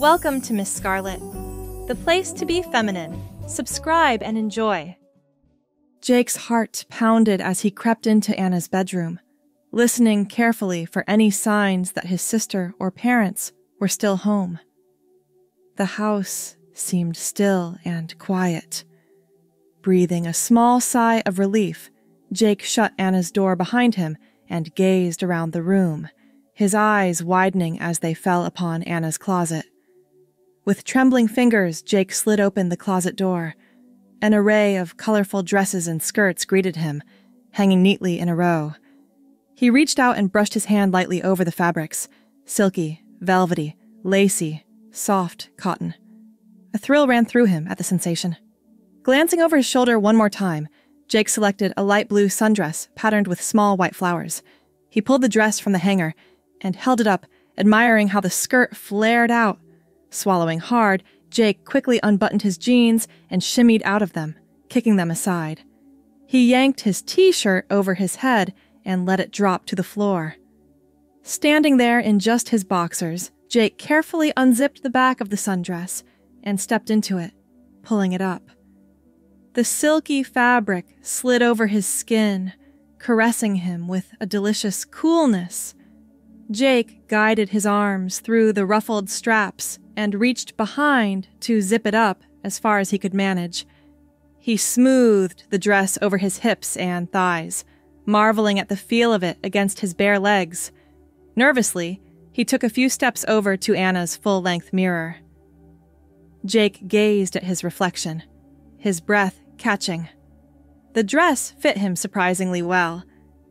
Welcome to Miss Scarlett, the place to be feminine. Subscribe and enjoy. Jake's heart pounded as he crept into Anna's bedroom, listening carefully for any signs that his sister or parents were still home. The house seemed still and quiet. Breathing a small sigh of relief, Jake shut Anna's door behind him and gazed around the room, his eyes widening as they fell upon Anna's closet. With trembling fingers, Jake slid open the closet door. An array of colorful dresses and skirts greeted him, hanging neatly in a row. He reached out and brushed his hand lightly over the fabrics silky, velvety, lacy, soft cotton. A thrill ran through him at the sensation. Glancing over his shoulder one more time, Jake selected a light blue sundress patterned with small white flowers. He pulled the dress from the hanger and held it up, admiring how the skirt flared out Swallowing hard, Jake quickly unbuttoned his jeans and shimmied out of them, kicking them aside. He yanked his t shirt over his head and let it drop to the floor. Standing there in just his boxers, Jake carefully unzipped the back of the sundress and stepped into it, pulling it up. The silky fabric slid over his skin, caressing him with a delicious coolness. Jake guided his arms through the ruffled straps and reached behind to zip it up as far as he could manage. He smoothed the dress over his hips and thighs, marveling at the feel of it against his bare legs. Nervously, he took a few steps over to Anna's full length mirror. Jake gazed at his reflection, his breath catching. The dress fit him surprisingly well,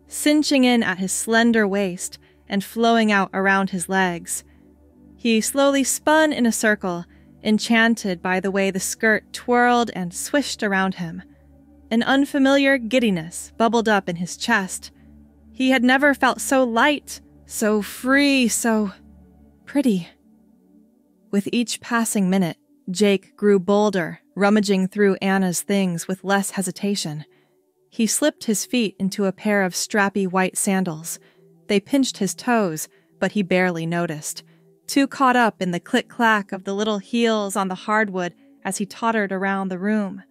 cinching in at his slender waist and flowing out around his legs. He slowly spun in a circle, enchanted by the way the skirt twirled and swished around him. An unfamiliar giddiness bubbled up in his chest. He had never felt so light, so free, so pretty. With each passing minute, Jake grew bolder, rummaging through Anna's things with less hesitation. He slipped his feet into a pair of strappy white sandals. They pinched his toes, but he barely noticed too caught up in the click clack of the little heels on the hardwood as he tottered around the room.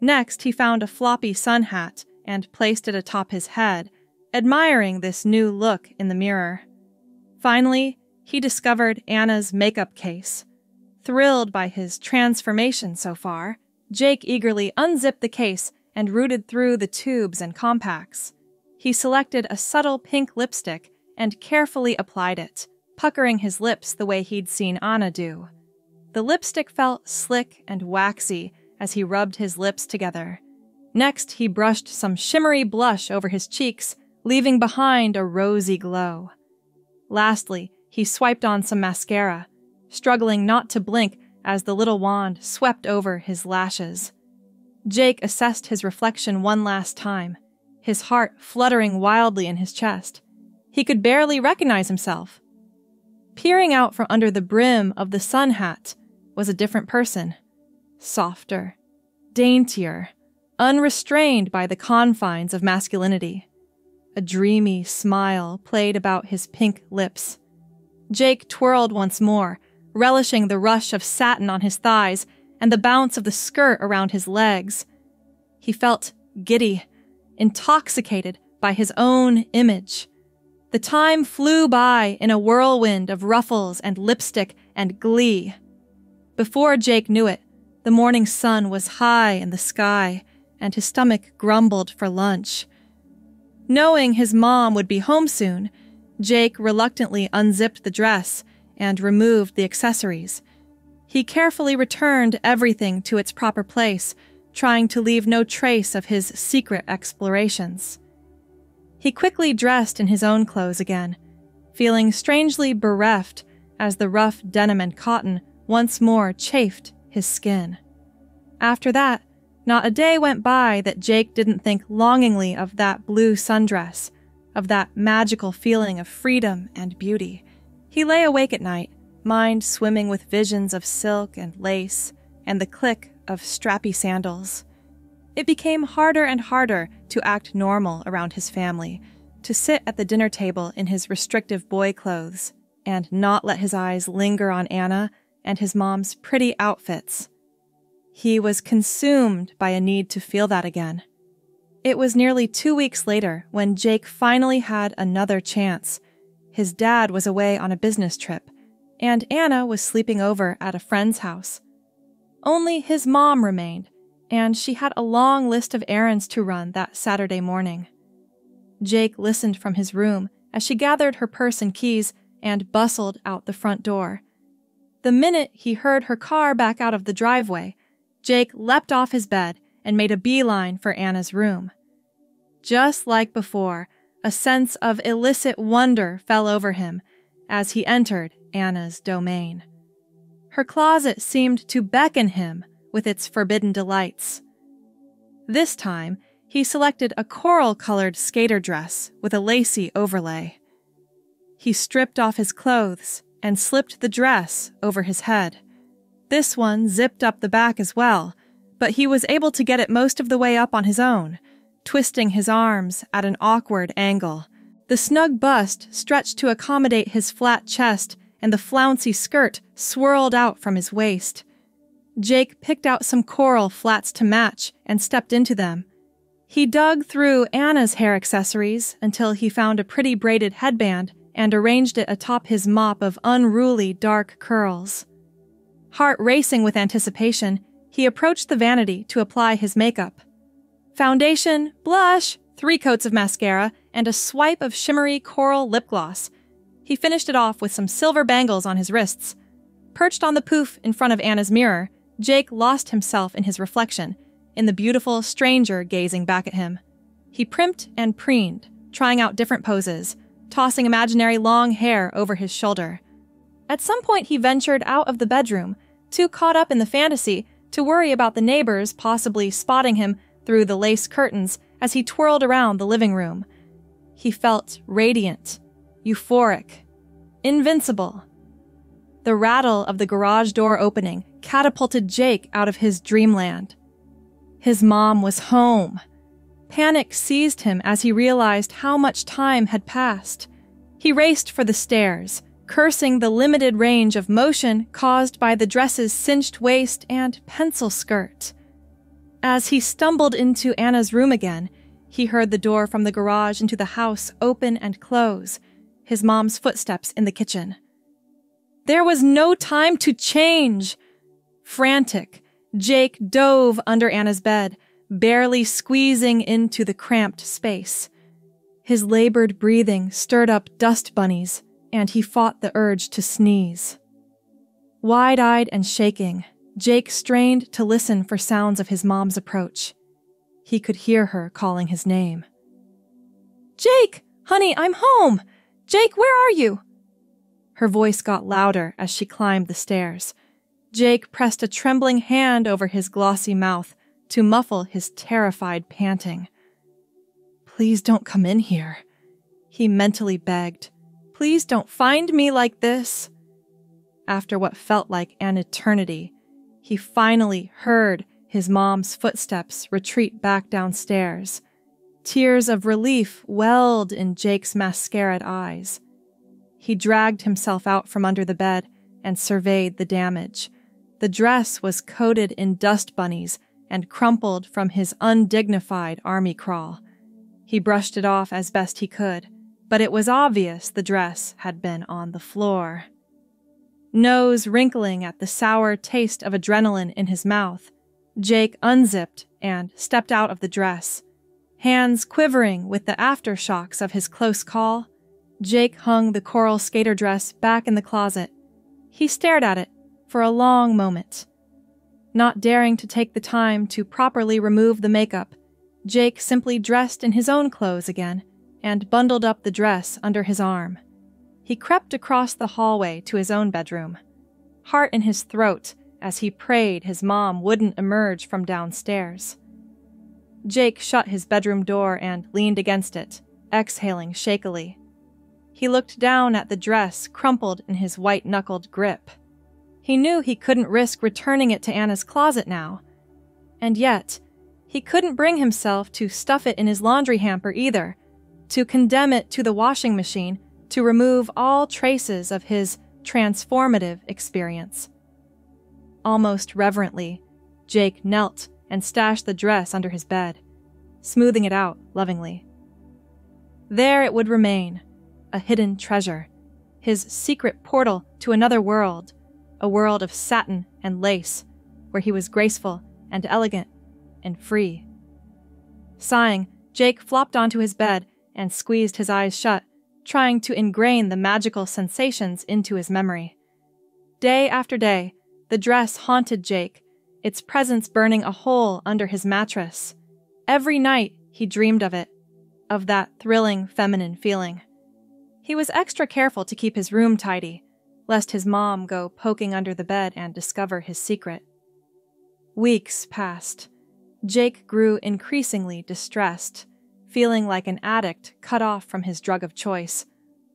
Next, he found a floppy sun hat and placed it atop his head, admiring this new look in the mirror. Finally, he discovered Anna's makeup case. Thrilled by his transformation so far, Jake eagerly unzipped the case and rooted through the tubes and compacts. He selected a subtle pink lipstick and carefully applied it puckering his lips the way he'd seen Anna do. The lipstick felt slick and waxy as he rubbed his lips together. Next, he brushed some shimmery blush over his cheeks, leaving behind a rosy glow. Lastly, he swiped on some mascara, struggling not to blink as the little wand swept over his lashes. Jake assessed his reflection one last time, his heart fluttering wildly in his chest. He could barely recognize himself. Peering out from under the brim of the sun hat was a different person. Softer, daintier, unrestrained by the confines of masculinity. A dreamy smile played about his pink lips. Jake twirled once more, relishing the rush of satin on his thighs and the bounce of the skirt around his legs. He felt giddy, intoxicated by his own image. The time flew by in a whirlwind of ruffles and lipstick and glee. Before Jake knew it, the morning sun was high in the sky, and his stomach grumbled for lunch. Knowing his mom would be home soon, Jake reluctantly unzipped the dress and removed the accessories. He carefully returned everything to its proper place, trying to leave no trace of his secret explorations. He quickly dressed in his own clothes again, feeling strangely bereft as the rough denim and cotton once more chafed his skin. After that, not a day went by that Jake didn't think longingly of that blue sundress, of that magical feeling of freedom and beauty. He lay awake at night, mind swimming with visions of silk and lace and the click of strappy sandals. It became harder and harder to act normal around his family, to sit at the dinner table in his restrictive boy clothes, and not let his eyes linger on Anna and his mom's pretty outfits. He was consumed by a need to feel that again. It was nearly two weeks later when Jake finally had another chance. His dad was away on a business trip, and Anna was sleeping over at a friend's house. Only his mom remained, and she had a long list of errands to run that Saturday morning. Jake listened from his room as she gathered her purse and keys and bustled out the front door. The minute he heard her car back out of the driveway, Jake leapt off his bed and made a beeline for Anna's room. Just like before, a sense of illicit wonder fell over him as he entered Anna's domain. Her closet seemed to beckon him with its forbidden delights. This time, he selected a coral colored skater dress with a lacy overlay. He stripped off his clothes and slipped the dress over his head. This one zipped up the back as well, but he was able to get it most of the way up on his own, twisting his arms at an awkward angle. The snug bust stretched to accommodate his flat chest, and the flouncy skirt swirled out from his waist. Jake picked out some coral flats to match and stepped into them. He dug through Anna's hair accessories until he found a pretty braided headband and arranged it atop his mop of unruly dark curls. Heart racing with anticipation, he approached the vanity to apply his makeup. Foundation, blush, three coats of mascara, and a swipe of shimmery coral lip gloss. He finished it off with some silver bangles on his wrists. Perched on the poof in front of Anna's mirror, Jake lost himself in his reflection, in the beautiful stranger gazing back at him. He primped and preened, trying out different poses, tossing imaginary long hair over his shoulder. At some point, he ventured out of the bedroom, too caught up in the fantasy to worry about the neighbors possibly spotting him through the lace curtains as he twirled around the living room. He felt radiant, euphoric, invincible. The rattle of the garage door opening catapulted Jake out of his dreamland. His mom was home. Panic seized him as he realized how much time had passed. He raced for the stairs, cursing the limited range of motion caused by the dress's cinched waist and pencil skirt. As he stumbled into Anna's room again, he heard the door from the garage into the house open and close, his mom's footsteps in the kitchen. There was no time to change. Frantic, Jake dove under Anna's bed, barely squeezing into the cramped space. His labored breathing stirred up dust bunnies, and he fought the urge to sneeze. Wide eyed and shaking, Jake strained to listen for sounds of his mom's approach. He could hear her calling his name. Jake! Honey, I'm home! Jake, where are you? Her voice got louder as she climbed the stairs. Jake pressed a trembling hand over his glossy mouth to muffle his terrified panting. Please don't come in here. He mentally begged. Please don't find me like this. After what felt like an eternity, he finally heard his mom's footsteps retreat back downstairs. Tears of relief welled in Jake's mascaraed eyes. He dragged himself out from under the bed and surveyed the damage. The dress was coated in dust bunnies and crumpled from his undignified army crawl. He brushed it off as best he could, but it was obvious the dress had been on the floor. Nose wrinkling at the sour taste of adrenaline in his mouth, Jake unzipped and stepped out of the dress. Hands quivering with the aftershocks of his close call, Jake hung the coral skater dress back in the closet. He stared at it for a long moment. Not daring to take the time to properly remove the makeup, Jake simply dressed in his own clothes again and bundled up the dress under his arm. He crept across the hallway to his own bedroom, heart in his throat as he prayed his mom wouldn't emerge from downstairs. Jake shut his bedroom door and leaned against it, exhaling shakily. He looked down at the dress crumpled in his white knuckled grip. He knew he couldn't risk returning it to Anna's closet now. And yet, he couldn't bring himself to stuff it in his laundry hamper either, to condemn it to the washing machine to remove all traces of his transformative experience. Almost reverently, Jake knelt and stashed the dress under his bed, smoothing it out lovingly. There it would remain, a hidden treasure, his secret portal to another world, a world of satin and lace, where he was graceful and elegant and free. Sighing, Jake flopped onto his bed and squeezed his eyes shut, trying to ingrain the magical sensations into his memory. Day after day, the dress haunted Jake, its presence burning a hole under his mattress. Every night, he dreamed of it, of that thrilling feminine feeling. He was extra careful to keep his room tidy, lest his mom go poking under the bed and discover his secret. Weeks passed. Jake grew increasingly distressed, feeling like an addict cut off from his drug of choice,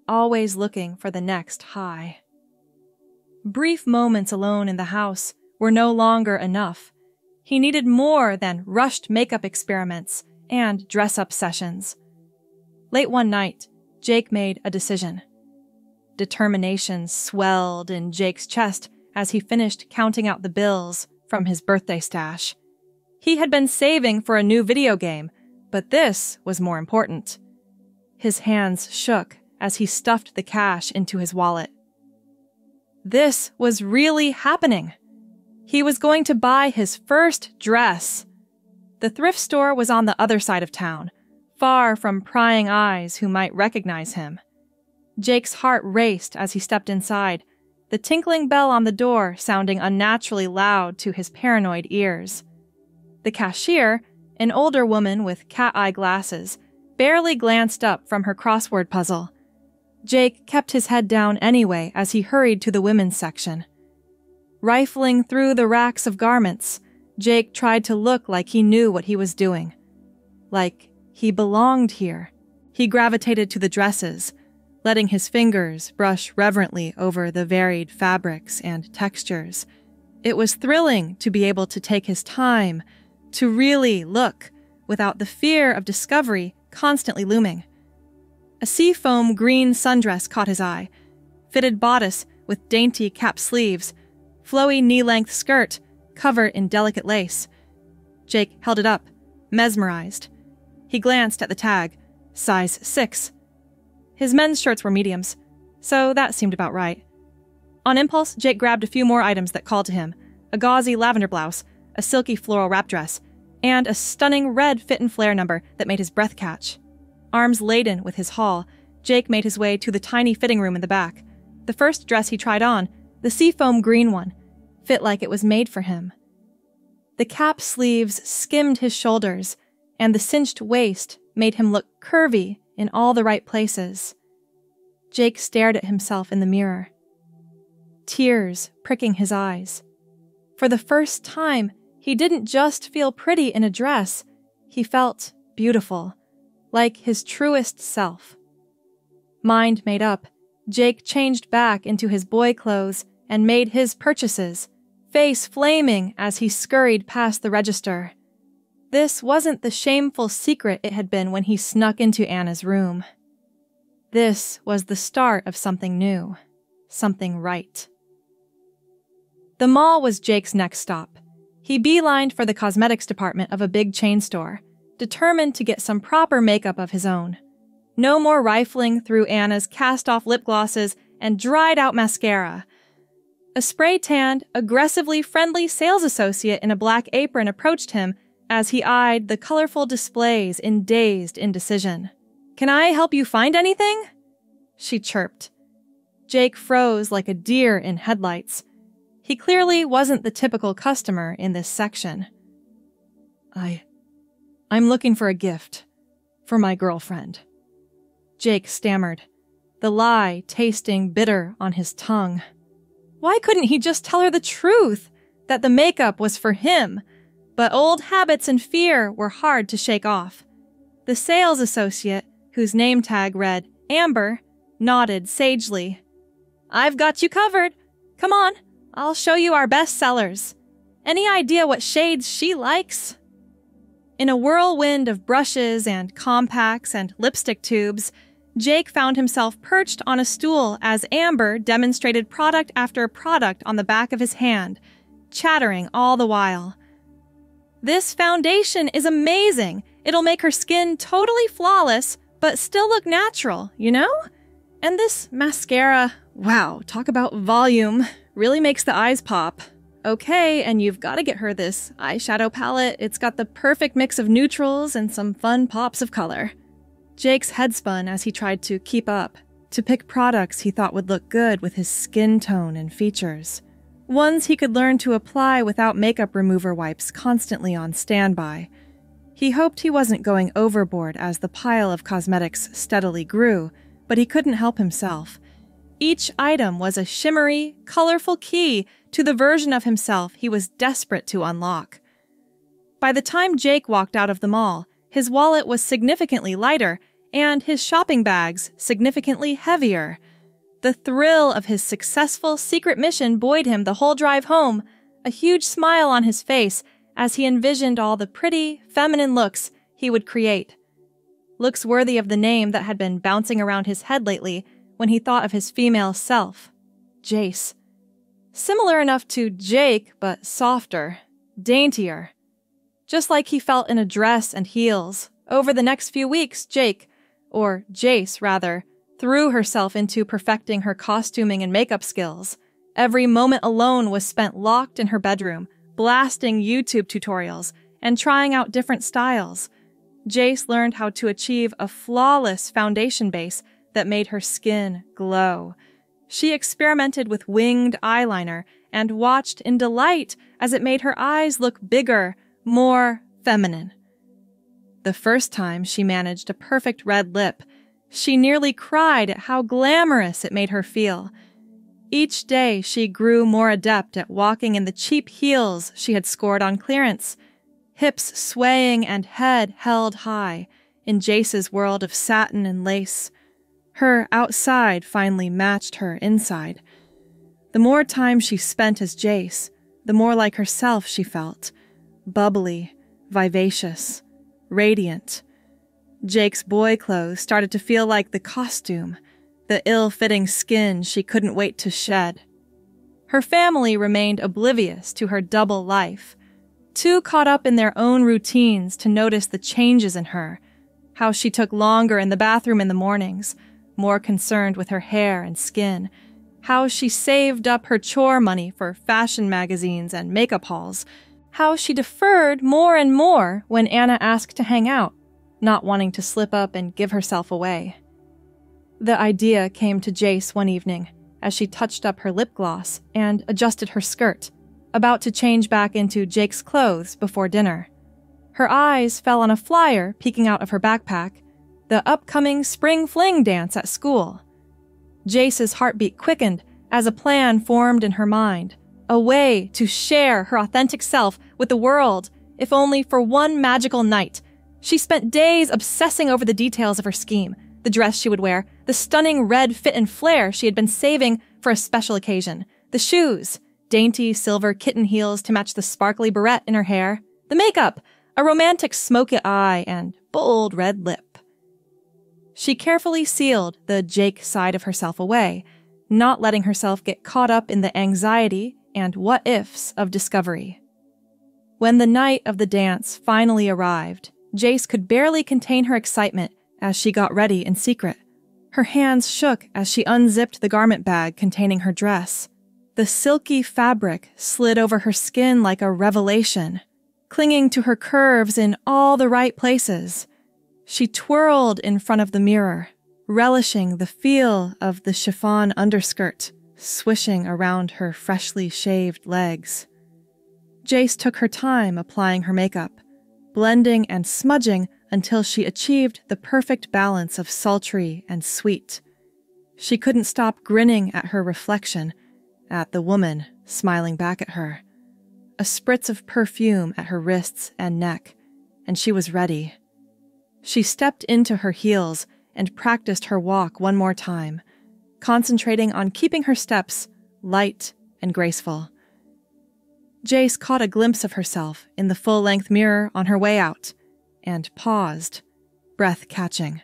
always looking for the next high. Brief moments alone in the house were no longer enough. He needed more than rushed makeup experiments and dress up sessions. Late one night, Jake made a decision. Determination swelled in Jake's chest as he finished counting out the bills from his birthday stash. He had been saving for a new video game, but this was more important. His hands shook as he stuffed the cash into his wallet. This was really happening. He was going to buy his first dress. The thrift store was on the other side of town, far from prying eyes who might recognize him. Jake's heart raced as he stepped inside, the tinkling bell on the door sounding unnaturally loud to his paranoid ears. The cashier, an older woman with cat eye glasses, barely glanced up from her crossword puzzle. Jake kept his head down anyway as he hurried to the women's section. Rifling through the racks of garments, Jake tried to look like he knew what he was doing. Like he belonged here. He gravitated to the dresses, letting his fingers brush reverently over the varied fabrics and textures. It was thrilling to be able to take his time, to really look, without the fear of discovery constantly looming. A seafoam green sundress caught his eye, fitted bodice with dainty cap sleeves, flowy knee length skirt covered in delicate lace. Jake held it up, mesmerized. He glanced at the tag size 6. His men's shirts were mediums, so that seemed about right. On impulse, Jake grabbed a few more items that called to him a gauzy lavender blouse, a silky floral wrap dress, and a stunning red fit and flare number that made his breath catch. Arms laden with his haul, Jake made his way to the tiny fitting room in the back. The first dress he tried on, the seafoam green one, fit like it was made for him. The cap sleeves skimmed his shoulders, and the cinched waist made him look curvy in all the right places. Jake stared at himself in the mirror, tears pricking his eyes. For the first time, he didn't just feel pretty in a dress, he felt beautiful, like his truest self. Mind made up, Jake changed back into his boy clothes and made his purchases face flaming as he scurried past the register. This wasn't the shameful secret it had been when he snuck into Anna's room. This was the start of something new, something right. The mall was Jake's next stop. He beelined for the cosmetics department of a big chain store, determined to get some proper makeup of his own. No more rifling through Anna's cast off lip glosses and dried out mascara. A spray tanned, aggressively friendly sales associate in a black apron approached him as he eyed the colorful displays in dazed indecision. Can I help you find anything? She chirped. Jake froze like a deer in headlights. He clearly wasn't the typical customer in this section. I. I'm looking for a gift. For my girlfriend. Jake stammered, the lie tasting bitter on his tongue. Why couldn't he just tell her the truth? That the makeup was for him. But old habits and fear were hard to shake off. The sales associate, whose name tag read Amber, nodded sagely. I've got you covered. Come on, I'll show you our best sellers. Any idea what shades she likes? In a whirlwind of brushes and compacts and lipstick tubes, Jake found himself perched on a stool as Amber demonstrated product after product on the back of his hand, chattering all the while. This foundation is amazing. It'll make her skin totally flawless, but still look natural, you know? And this mascara, wow, talk about volume, really makes the eyes pop. Okay, and you've got to get her this eyeshadow palette. It's got the perfect mix of neutrals and some fun pops of color. Jake's head spun as he tried to keep up, to pick products he thought would look good with his skin tone and features. Ones he could learn to apply without makeup remover wipes constantly on standby. He hoped he wasn't going overboard as the pile of cosmetics steadily grew, but he couldn't help himself. Each item was a shimmery, colorful key to the version of himself he was desperate to unlock. By the time Jake walked out of the mall, his wallet was significantly lighter and his shopping bags significantly heavier. The thrill of his successful secret mission buoyed him the whole drive home, a huge smile on his face as he envisioned all the pretty, feminine looks he would create. Looks worthy of the name that had been bouncing around his head lately when he thought of his female self Jace. Similar enough to Jake, but softer, daintier. Just like he felt in a dress and heels. Over the next few weeks, Jake, or Jace rather, threw herself into perfecting her costuming and makeup skills. Every moment alone was spent locked in her bedroom, blasting YouTube tutorials and trying out different styles. Jace learned how to achieve a flawless foundation base that made her skin glow. She experimented with winged eyeliner and watched in delight as it made her eyes look bigger, more feminine. The first time she managed a perfect red lip, she nearly cried at how glamorous it made her feel. Each day she grew more adept at walking in the cheap heels she had scored on clearance, hips swaying and head held high in Jace's world of satin and lace. Her outside finally matched her inside. The more time she spent as Jace, the more like herself she felt bubbly, vivacious, radiant. Jake's boy clothes started to feel like the costume, the ill fitting skin she couldn't wait to shed. Her family remained oblivious to her double life, too caught up in their own routines to notice the changes in her, how she took longer in the bathroom in the mornings, more concerned with her hair and skin, how she saved up her chore money for fashion magazines and makeup hauls, how she deferred more and more when Anna asked to hang out, not wanting to slip up and give herself away. The idea came to Jace one evening as she touched up her lip gloss and adjusted her skirt, about to change back into Jake's clothes before dinner. Her eyes fell on a flyer peeking out of her backpack the upcoming spring fling dance at school. Jace's heartbeat quickened as a plan formed in her mind a way to share her authentic self with the world, if only for one magical night. She spent days obsessing over the details of her scheme the dress she would wear, the stunning red fit and flare she had been saving for a special occasion, the shoes, dainty silver kitten heels to match the sparkly barrette in her hair, the makeup, a romantic smoky eye, and bold red lip. She carefully sealed the Jake side of herself away, not letting herself get caught up in the anxiety and what ifs of discovery. When the night of the dance finally arrived, Jace could barely contain her excitement as she got ready in secret. Her hands shook as she unzipped the garment bag containing her dress. The silky fabric slid over her skin like a revelation, clinging to her curves in all the right places. She twirled in front of the mirror, relishing the feel of the chiffon underskirt swishing around her freshly shaved legs. Jace took her time applying her makeup, blending and smudging until she achieved the perfect balance of sultry and sweet. She couldn't stop grinning at her reflection, at the woman smiling back at her. A spritz of perfume at her wrists and neck, and she was ready. She stepped into her heels and practiced her walk one more time, concentrating on keeping her steps light and graceful. Jace caught a glimpse of herself in the full length mirror on her way out and paused, breath catching.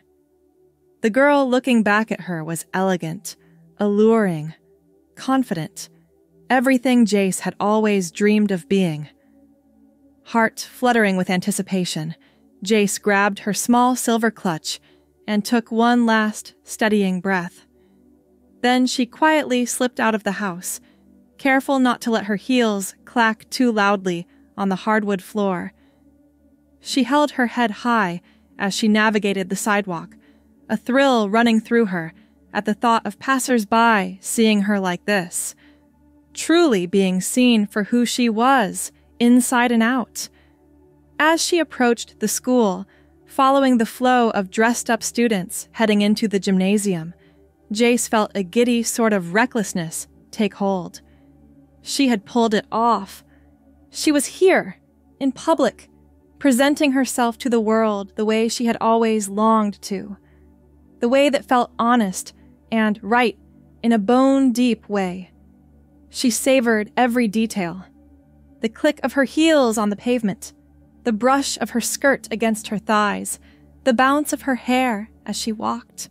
The girl looking back at her was elegant, alluring, confident, Everything Jace had always dreamed of being. Heart fluttering with anticipation, Jace grabbed her small silver clutch and took one last, steadying breath. Then she quietly slipped out of the house, careful not to let her heels clack too loudly on the hardwood floor. She held her head high as she navigated the sidewalk, a thrill running through her at the thought of passers-by seeing her like this, truly being seen for who she was, inside and out. As she approached the school, following the flow of dressed up students heading into the gymnasium, Jace felt a giddy sort of recklessness take hold. She had pulled it off. She was here, in public, presenting herself to the world the way she had always longed to. The way that felt honest and right in a bone deep way. She savored every detail the click of her heels on the pavement, the brush of her skirt against her thighs, the bounce of her hair as she walked.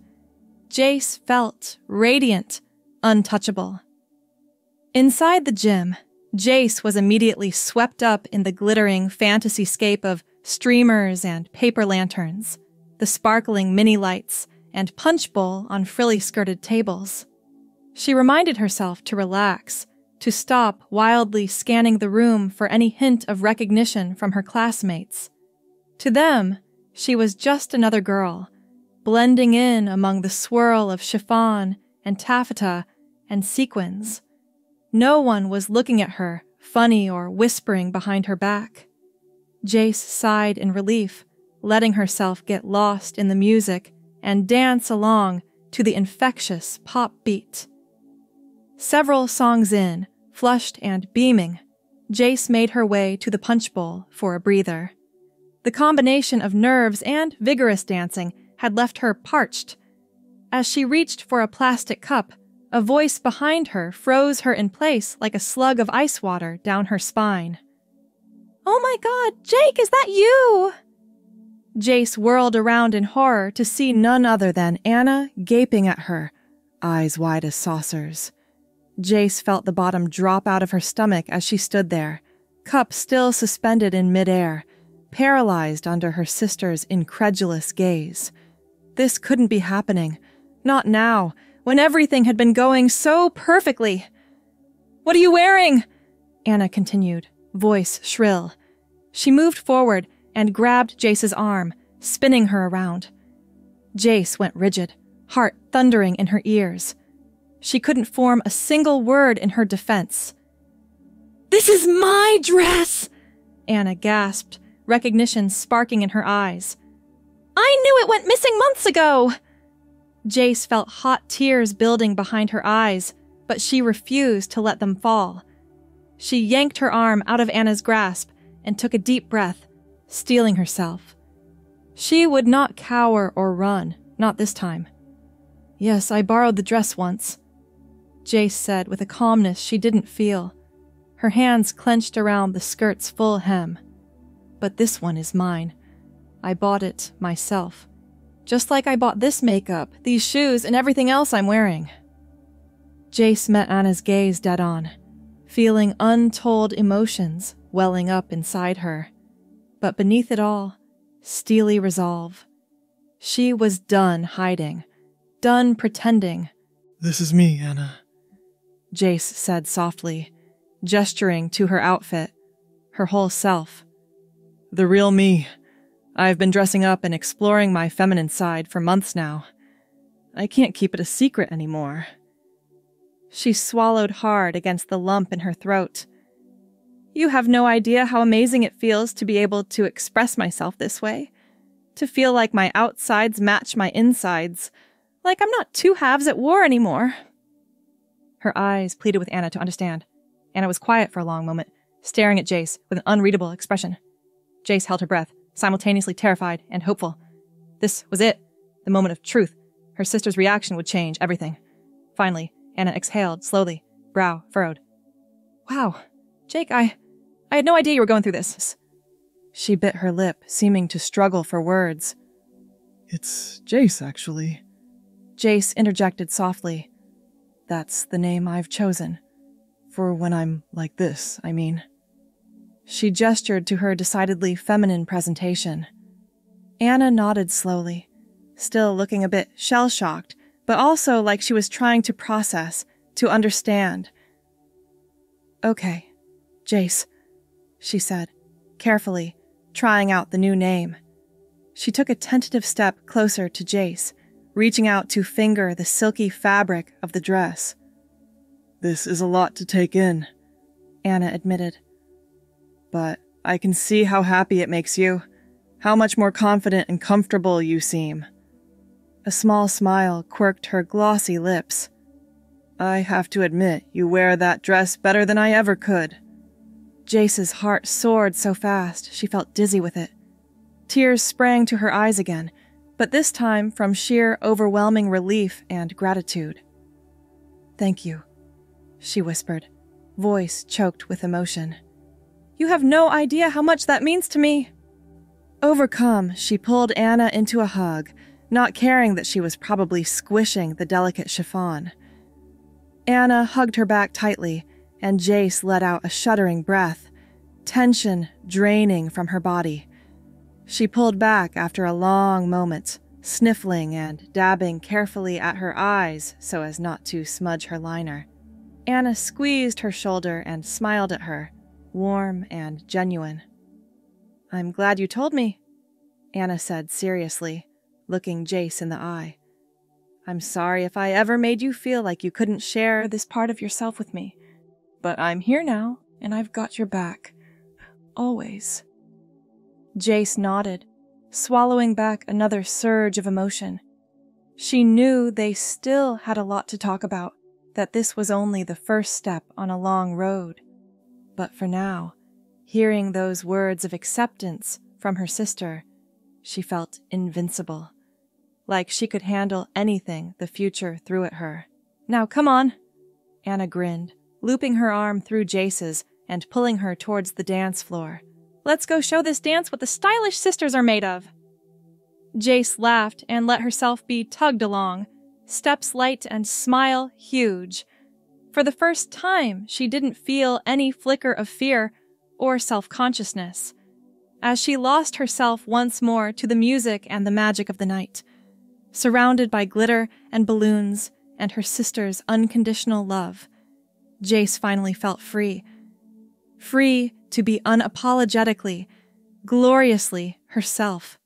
Jace felt radiant, untouchable. Inside the gym, Jace was immediately swept up in the glittering fantasy scape of streamers and paper lanterns, the sparkling mini lights, and punch bowl on frilly skirted tables. She reminded herself to relax to stop wildly scanning the room for any hint of recognition from her classmates. To them, she was just another girl, blending in among the swirl of chiffon and taffeta and sequins. No one was looking at her, funny or whispering behind her back. Jace sighed in relief, letting herself get lost in the music and dance along to the infectious pop beat. Several songs in, Flushed and beaming, Jace made her way to the punch bowl for a breather. The combination of nerves and vigorous dancing had left her parched. As she reached for a plastic cup, a voice behind her froze her in place like a slug of ice water down her spine. Oh my god, Jake, is that you? Jace whirled around in horror to see none other than Anna gaping at her, eyes wide as saucers. Jace felt the bottom drop out of her stomach as she stood there, cup still suspended in midair, paralyzed under her sister's incredulous gaze. This couldn't be happening. Not now, when everything had been going so perfectly. What are you wearing? Anna continued, voice shrill. She moved forward and grabbed Jace's arm, spinning her around. Jace went rigid, heart thundering in her ears. She couldn't form a single word in her defense. This is my dress! Anna gasped, recognition sparking in her eyes. I knew it went missing months ago! Jace felt hot tears building behind her eyes, but she refused to let them fall. She yanked her arm out of Anna's grasp and took a deep breath, steeling herself. She would not cower or run, not this time. Yes, I borrowed the dress once. Jace said with a calmness she didn't feel, her hands clenched around the skirt's full hem. But this one is mine. I bought it myself. Just like I bought this makeup, these shoes, and everything else I'm wearing. Jace met Anna's gaze dead on, feeling untold emotions welling up inside her. But beneath it all, steely resolve. She was done hiding, done pretending. This is me, Anna. Jace said softly, gesturing to her outfit, her whole self. The real me. I've been dressing up and exploring my feminine side for months now. I can't keep it a secret anymore. She swallowed hard against the lump in her throat. You have no idea how amazing it feels to be able to express myself this way. To feel like my outsides match my insides. Like I'm not two halves at war anymore. Her eyes pleaded with Anna to understand. Anna was quiet for a long moment, staring at Jace with an unreadable expression. Jace held her breath, simultaneously terrified and hopeful. This was it, the moment of truth. Her sister's reaction would change everything. Finally, Anna exhaled slowly, brow furrowed. Wow, Jake, I. I had no idea you were going through this. She bit her lip, seeming to struggle for words. It's Jace, actually. Jace interjected softly. That's the name I've chosen. For when I'm like this, I mean. She gestured to her decidedly feminine presentation. Anna nodded slowly, still looking a bit shell shocked, but also like she was trying to process, to understand. Okay, Jace, she said, carefully, trying out the new name. She took a tentative step closer to Jace, reaching out to finger the silky fabric of the dress. This is a lot to take in, Anna admitted. But I can see how happy it makes you, how much more confident and comfortable you seem. A small smile quirked her glossy lips. I have to admit, you wear that dress better than I ever could. Jace's heart soared so fast she felt dizzy with it. Tears sprang to her eyes again, but this time from sheer overwhelming relief and gratitude. Thank you, she whispered, voice choked with emotion. You have no idea how much that means to me. Overcome, she pulled Anna into a hug, not caring that she was probably squishing the delicate chiffon. Anna hugged her back tightly, and Jace let out a shuddering breath, tension draining from her body. She pulled back after a long moment, sniffling and dabbing carefully at her eyes so as not to smudge her liner. Anna squeezed her shoulder and smiled at her, warm and genuine. I'm glad you told me, Anna said seriously, looking Jace in the eye. I'm sorry if I ever made you feel like you couldn't share this part of yourself with me, but I'm here now and I've got your back. Always. Jace nodded, swallowing back another surge of emotion. She knew they still had a lot to talk about, that this was only the first step on a long road. But for now, hearing those words of acceptance from her sister, she felt invincible, like she could handle anything the future threw at her. Now come on, Anna grinned, looping her arm through Jace's and pulling her towards the dance floor. Let's go show this dance what the stylish sisters are made of. Jace laughed and let herself be tugged along, steps light and smile huge. For the first time, she didn't feel any flicker of fear or self consciousness. As she lost herself once more to the music and the magic of the night, surrounded by glitter and balloons and her sister's unconditional love, Jace finally felt free. Free to be unapologetically, gloriously herself.